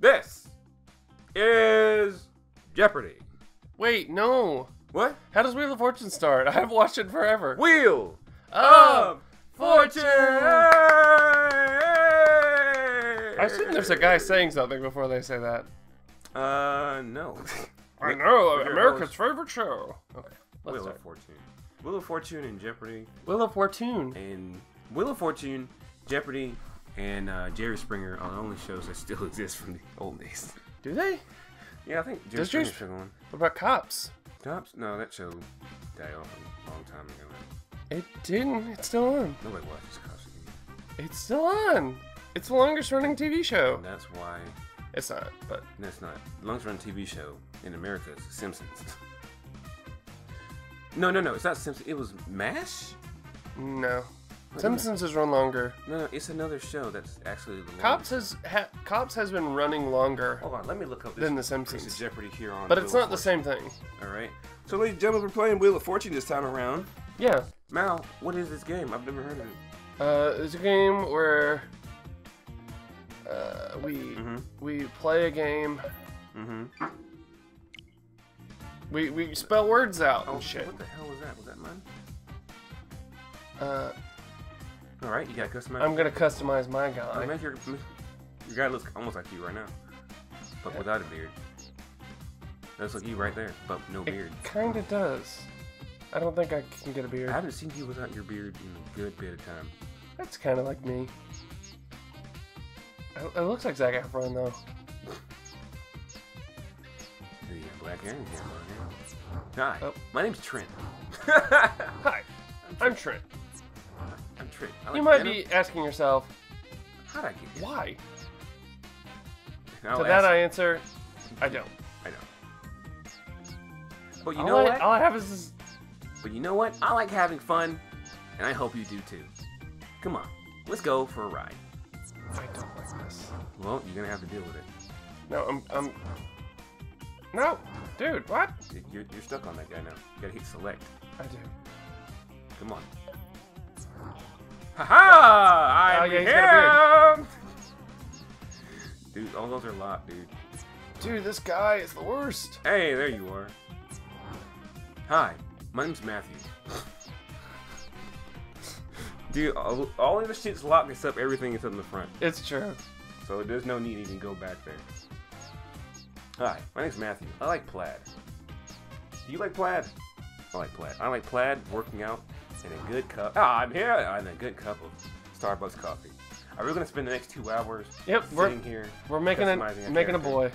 This is Jeopardy. Wait, no. What? How does Wheel of Fortune start? I have watched it forever. Wheel of Fortune. I assume there's a guy saying something before they say that. Uh, no. I know, America's favorite show. Okay, let's Wheel start. of Fortune. Wheel of Fortune and Jeopardy, Wheel of Fortune. and Wheel of Fortune, Jeopardy, and uh, Jerry Springer are the only shows that still exist from the old days. Do they? Yeah, I think Jerry Does Jerry Springer's still on. What about Cops? Cops? No, that show died off a long time ago. It didn't. It's still on. Nobody watches Cops anymore. It's still on. It's the longest running TV show. And that's why It's not, but that's not longest running TV show in America is Simpsons. no, no, no, it's not Simpsons. It was MASH. no. Simpsons has run longer. No, no, it's another show that's actually the Cops has ha- Cops has been running longer, Hold on, let me look up this. Than The piece Simpsons. of Jeopardy here on. but Wheel it's not the same thing. All right. So, ladies and gentlemen, we're playing Wheel of Fortune this time around. Yeah. Mal, what is this game? I've never heard of it. Uh, it's a game where uh, we Mm-hmm. we play a game. Mm-hmm. We we spell words out Oh and shit. What the hell was that? Was that mine? Uh, All right, you got customize. I'm gonna customize my guy. make your your guy looks almost like you right now, but without a beard. That's like you right there, but no beard. It kind of does. I don't think I can get a beard. I haven't seen you without your beard in a good bit of time. That's kind of like me. It looks like Zac Efron though. Yeah, black hair and hair, Hi, Oh. my name's Trent. Hi, I'm Trent. I'm Trent. I You like might denim. be asking yourself, How'd I get here? why? I'll to that I answer, I don't. I know. But you all, know I, what? all I have is this. But you know what? I like having fun, and I hope you do too. Come on, let's go for a ride. I don't like this. Well, you're gonna have to deal with it. No, I'm. I'm. No, dude, what? You're, you're stuck on that guy now. You gotta hit select. I do. Come on. Haha! Oh, I'm Oh, yeah, he's got here! Dude, all those are locked, dude. Dude, this guy is the worst. Hey, there you are. Hi, my name's Matthew. Dude, all, all of the shit's locked except everything except in the front. It's true. So there's no need to even go back there. Hi, my name's Matthew. I like plaid. Do you like plaid? I like plaid. I like plaid, working out, and a good cup. Ah, I'm here, and a good cup of Starbucks coffee. Are we gonna spend the next two hours Yep, we're sitting here? we're making a a making a character? boy.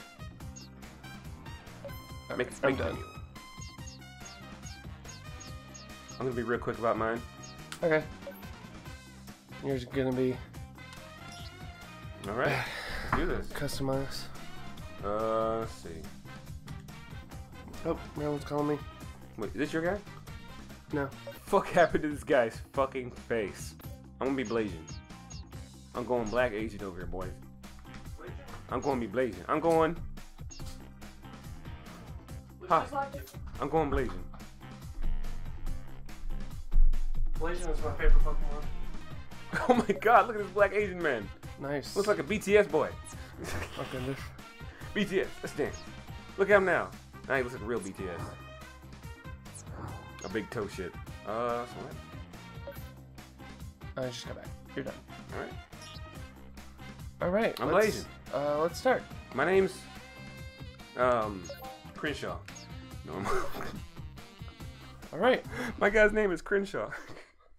Make, I'm make the done. I'm gonna be real quick about mine. Okay. Yours gonna be All right, let's do this. Customize. Uh, let's see. Oh, Marilyn's calling me. Wait, is this your guy? No. Fuck happened to this guy's fucking face? I'm gonna be blazing. I'm going black Asian over here, boys. I'm going to be blazing. I'm going. Hi. I'm going blazing. Blaziken is my favorite Pokemon. Oh my god, look at this black Asian man. Nice. Looks like a BTS boy. oh this. BTS, let's dance. Look at him now. Now he looks like a real BTS. A big toe shit. Uh, that's all I just got back. You're done. right. All right. I'm let's, blazing. Uh, let's start. My name's um Crenshaw. No, All right. my guy's name is Crenshaw.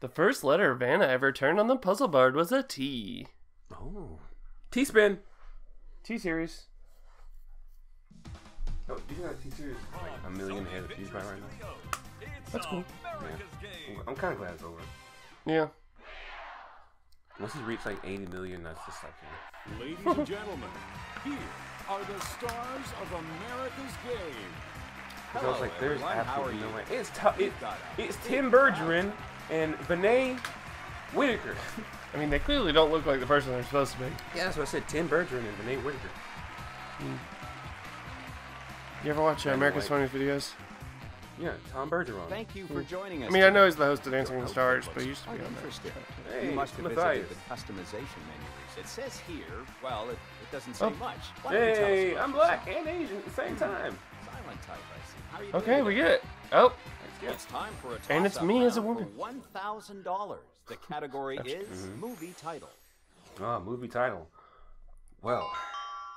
The first letter Vanna ever turned on the puzzle board was a T. Oh, T-spin. T series. Oh, do you think that T-series like a million ahead of PewDiePie right now? That's cool. Yeah. I'm kind of glad it's over. Yeah. Once he reached like 80 million, that's just like. You Ladies and gentlemen, here are the stars of America's game. know. So I was like, there's everyone. Absolutely no way. It's t- it, it's Tim Bergeron and Benet Whitaker. I mean, they clearly don't look like the person they're supposed to be. yeah, that's what I said. Tim Bergeron and Benet Whitaker. You ever watch uh, America's White. Funniest Videos? Yeah, Tom Bergeron. Thank you for joining us. I mean, I know he's the host of Dancing with the Stars, but he looks used to be on that. interesting. Hey, you must have Matthias. visited the customization menus. It says here, well, it, it doesn't say Oh. much. Why don't tell us Hey, I'm black yourself? and Asian at the same time. Silent type, I see. How are you Okay, doing we get it. Oh, It's time for a And it's me as a woman. One thousand dollars. The category is movie title. Ah, movie title. Well,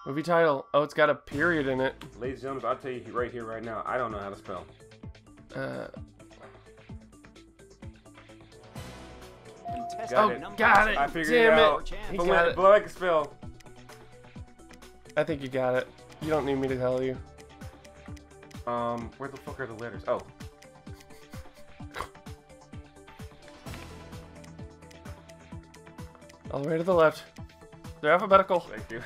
movie title. Oh, it's got a period in it. ladies and gentlemen, I'll tell you right here, right now, I don't know how to spell. Uh, Got it. got it. I figured Damn it out. But, got it. I can spell. I think you got it. You don't need me to tell you. Um, where the fuck are the letters? Oh, All the way to the left. They're alphabetical. thank you.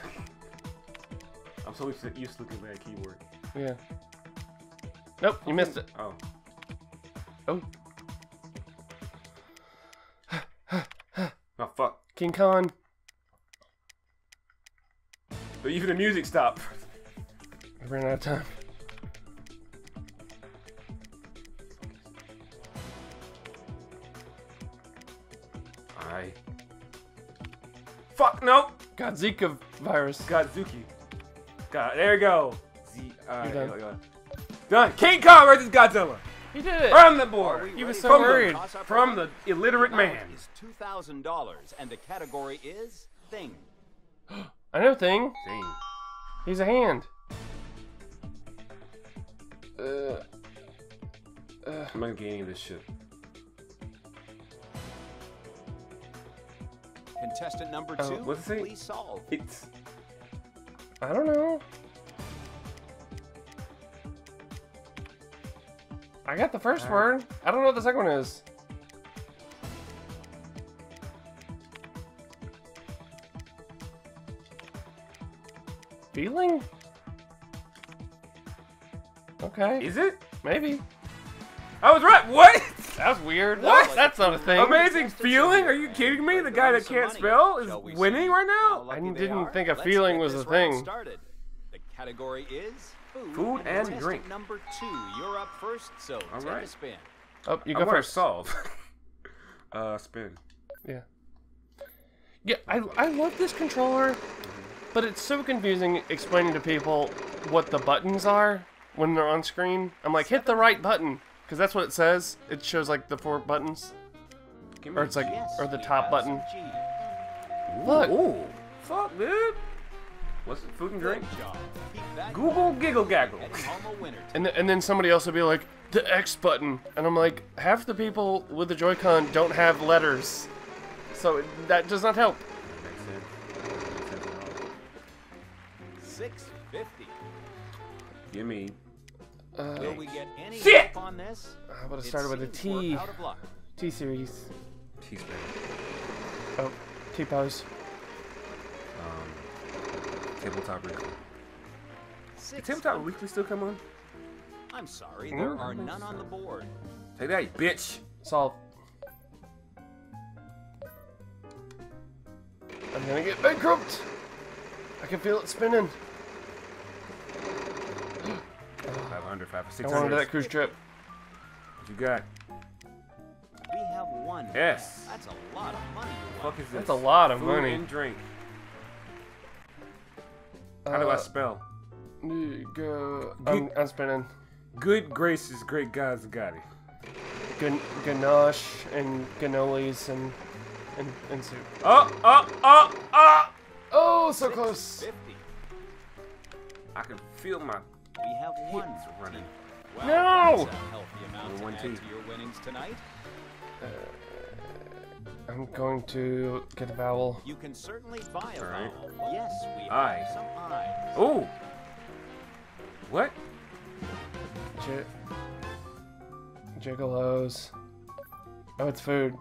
I'm so used to, used to looking at that keyboard. Yeah. Nope, you missed it. Oh, Oh, oh fuck. King Kong. But even the music stopped. I ran out of time. I. Fuck no. Got Zika virus. Godzuki. God, there you go. Z. Uh, done. Done. King Kong versus Godzilla. He did it. From the board. we He was so for from worried. The, from the illiterate man. is two thousand dollars, and the category is thing. I know thing. Dang. He's a hand. Uh, I'm not getting any of this shit. Contestant number Oh, two, what's it say? please solve. It's. I don't know. I got the first Alright. word. I don't know what the second one is. Feeling? Okay, Is it? maybe. I was right. What? That was weird. What? That's not a thing. Amazing feeling? Are you kidding me? The guy that can't spell is winning right now? I didn't think a feeling was a round thing. Started. The category is food, Food and contestant drink. Number two, you're up first, so All take right. a spin. Oh, you I go wanna first. solve. uh, spin. Yeah. Yeah, I, I love this controller, but it's so confusing explaining to people what the buttons are when they're on screen. I'm like, hit the right button, because that's what it says. It shows like the four buttons, or it's like, or the top button. Look, Ooh. Fuck, dude. What's it? Food and drink? Good job. Keep that Google giggle gaggle. heading home a winner. and th- and then somebody else will be like, the X button, and I'm like, half the people with the Joy-Con don't have letters, so it, that does not help. Makes sense. Makes sense at all. Six fifty. Give me. Uh, Will we get any Shit! on this? I would have It started with a T. T seems we're T. Out of luck. T series. T-spin. Oh, T pose. Um, tabletop weekly. Did tabletop weekly still come on? I'm sorry, there Mm. are none on the board. Take that, you bitch. Solve. I'm gonna get bankrupt. I can feel it spinning. 500, 5 I 600. wanted that cruise trip. What you got? We have one. Yes. That's a lot of money you fuck is this? That's a lot of Food money. and drink. How do I Uh, spell? Go. I'm, I'm spinning. Good graces, great God, Zagatti. Gan- ganache and cannolis and and, and soup. Oh, oh, oh, oh! Oh, so close. 50. I can feel my. We have one running. Well, No! That's a healthy amount to add to your winnings tonight. I'm going to get a vowel. You can certainly buy a All right. vowel. Yes, we I. have some eyes. Oh! What? J- Gigolos. Oh, it's food.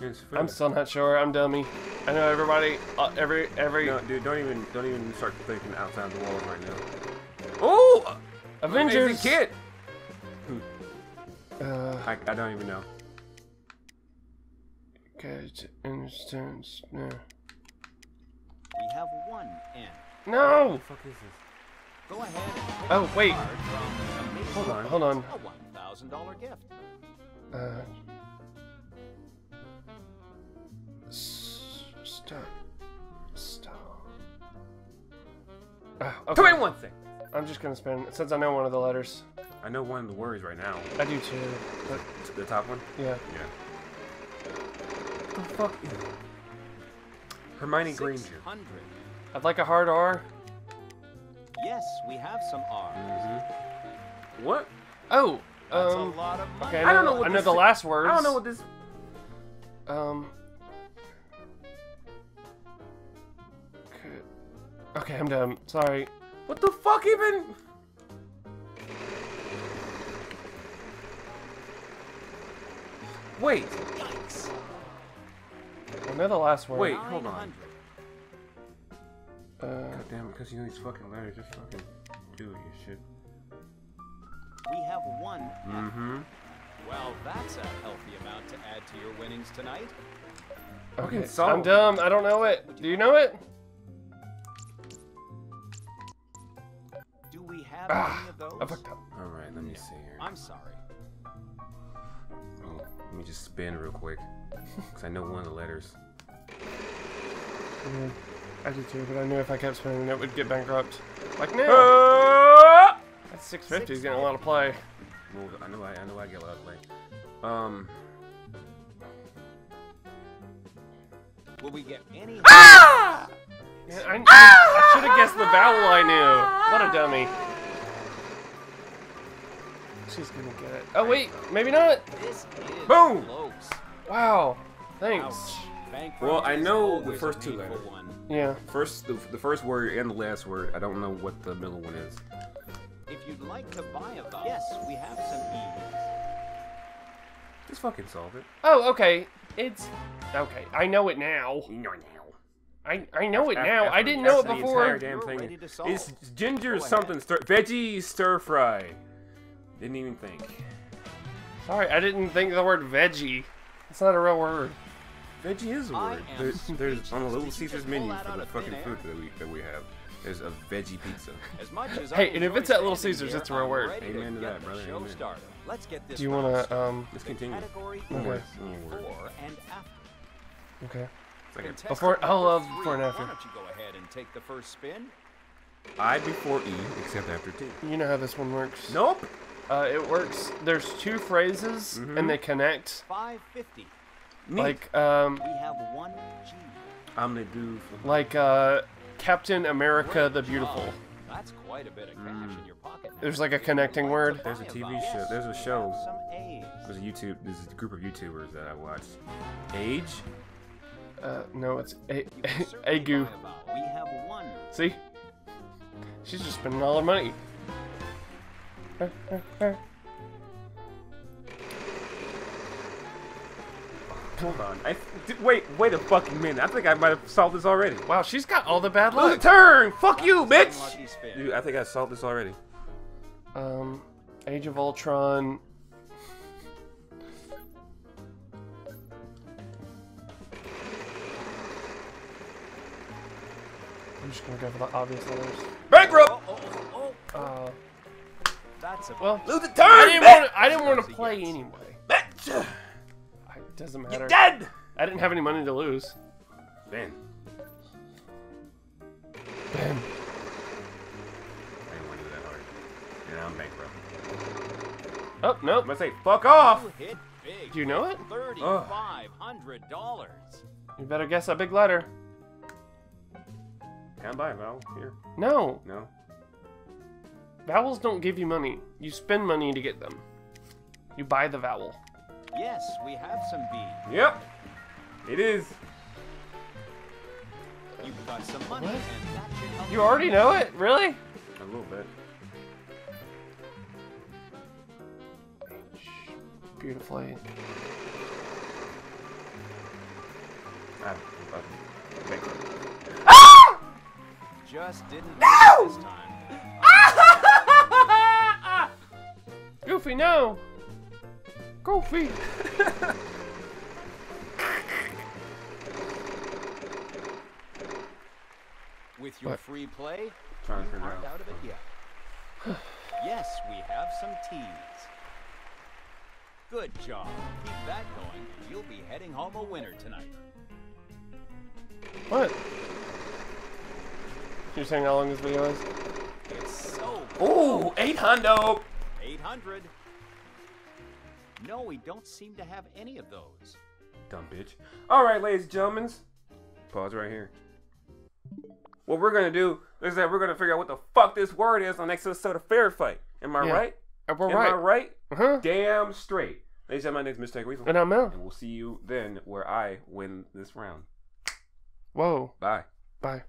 It's food. I'm still not sure. I'm dummy. I know everybody. Uh, every every No, dude, don't even, don't even start thinking outside the walls right now. Oh! Avengers. Amazing kid. Uh, I, I don't even know. Good instance. No. We have one N. No. What the fuck is this? Go ahead. Oh, wait. card from Amazing Hold on. Hold on. A $1,000 gift. Uh, stop. Stop. Ah, okay. 21 seconds. I'm just gonna spin since I know one of the letters. I know one of the words right now. I do too. But The top one? yeah. Yeah. What the fuck? Hermione Granger. I'd like a hard R. Yes, we have some R's. Mm-hmm. What? Oh. That's Um. a lot of. Okay. I, I don't know, know what I know the last words. I don't know what this. Um. Okay. Okay, I'm done. Sorry. What the fuck even? Wait, Yikes. I know the last word. Wait. hold on. 900. Uh, God damn it, because you know these fucking letters, just fucking do your shit. We have one. Mm-hmm. Well, that's a healthy amount to add to your winnings tonight. Fucking okay. solid. I'm dumb. I don't know it. Do you know it? Do we have Ah, any of those? I fucked up. Alright, let me see here. I'm sorry. Oh, let me just spin real quick. Because I know one of the letters. Yeah, I did too, but I knew if I kept spinning, it would get bankrupt. Like now. Uh, That's 650 is getting a lot of play. well, I know I, I know I get a lot of play. Um. Will we get any? Ah! Man, I, I should have guessed the vowel I knew. What a dummy. She's gonna get it. Oh wait, maybe not. Boom! close. Wow. Thanks. Ouch. Bankrupt Well, I know the first two letters. One. Yeah. First, the, the first word and the last word. I don't know what the middle one is. If you'd like to buy a vowel, yes, we have some E's. Just fucking solve it. Oh, okay. It's okay. I know it now. No, now. I I know it After- now. after I didn't know it guessing the before. entire damn thing. ready to solve. It's ginger Go something stir veggie stir fry. Didn't even think. Sorry, I didn't think the word veggie. It's not a real word. Veggie is a word. There's, there's on the. Little Caesars menu pull that for the fucking food that we that we have. There's a veggie pizza. As much as Hey, and if it's at Little Caesars, here, it's a real word. Amen to get that, the brother, Show amen. started. Let's get this Do you want to um? Let's continue. category Okay. is One word. before and after. Okay. Like Before- I number love before and after. Why don't you go ahead and take the first spin? I before E, except after T. You know how this one works. Nope. Uh, it works. There's two phrases Mhm. and they connect. 550. Neat. Like um, We have one G. I'm the dude. for- like uh, Captain America Great the Beautiful. job. That's quite a bit of cash Mm. in your pocket. now. There's like a connecting word. There's a TV show- there's a show. have Some A's. There's a YouTube. There's a group of YouTubers that I watch. Age. Uh, no, it's a You can certainly Agu. a vowel. We have one. See? She's just spending all her money. Hold on. I d- wait. Wait a fucking minute. I think I might have solved this already. Wow, she's got all the bad luck. Lose a luck. turn. Fuck you, bitch. Dude, I think I solved this already. Um, Age of Ultron. I'm just gonna go for the obvious letters. Bankrupt. Oh, oh, oh, oh. Uh, That's a well, Lose a turn. I didn't bitch. want. I didn't want to play anyway. Bitch. I- It doesn't You matter. dead. I didn't have any money to lose. Ben. Bam. I didn't want to do that hard. And I'm bankrupt. Oh I'm gonna say fuck off. You hit big. Do you know it? Thirty-five hundred dollars. You better guess a big letter. Can I buy a vowel here? No, No. vowels don't give you money. You spend money to get them. You buy the vowel. Yes, we have some B. Yep. It is. You've got some money, What? and that should help. You already know it? Really? A little bit. Beautifully. Ah, I'm, I'm. Ah! Just didn't no! this time. Goofy, no! Goofy! With your What? free play, Trying to you figure out. out of it yet. yes, we have some T's. Good job. Keep that going, and you'll be heading home a winner tonight. What? You're saying how long this video is? It's so Ooh, eight hundo. 800. No, we don't seem to have any of those. Dumb bitch. All right, ladies and gentlemen. Pause right here. What we're gonna do is that we're gonna figure out what the fuck this word is on next episode of Ferret Fight. Am I Yeah. right? Uh, We're Am I right. right? Uh-huh. Damn straight. Ladies and gentlemen, my name is Mistake Weasel. And I'm out. And we'll see you then where I win this round. Whoa. Bye. Bye.